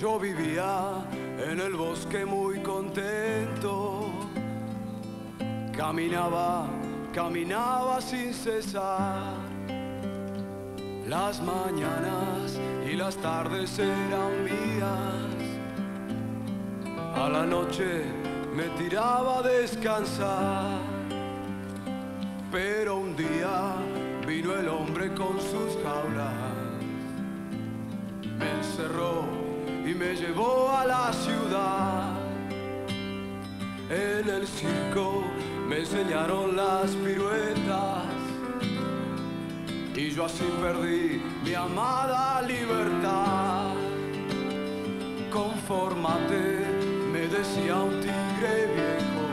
Yo vivía en el bosque muy contento. Caminaba, caminaba sin cesar. Las mañanas y las tardes eran mías. A la noche me tiraba a descansar. Pero un día vino el hombre con sus jaulas. Me encerró y me llevó a la ciudad. En el circo me enseñaron las piruetas y yo así perdí mi amada libertad. Confórmate, me decía un tigre viejo.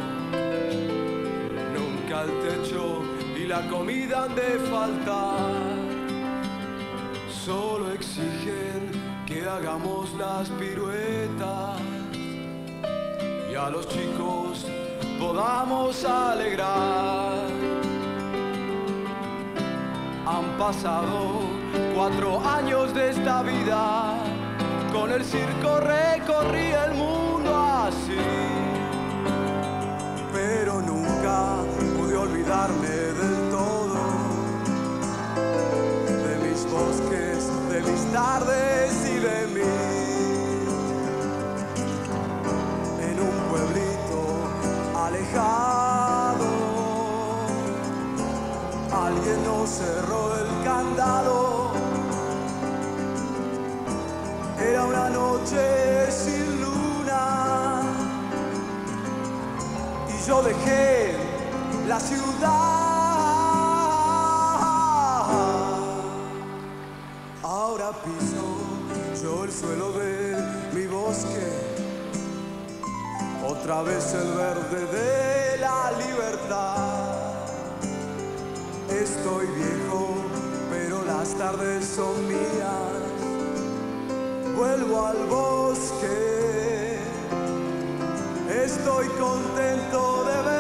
Nunca el techo y la comida han de faltar. Solo exigen hagamos las piruetas y a los chicos podamos alegrar. Han pasado cuatro años de esta vida, con el circo recorrí el mundo así, pero nunca pude olvidarme tardes y de mí. En un pueblito alejado, alguien nos cerró el candado. Era una noche sin luna y yo dejé la ciudad. Yo el suelo de mi bosque, otra vez el verde de la libertad. Estoy viejo, pero las tardes son mías. Vuelvo al bosque, estoy contento de ver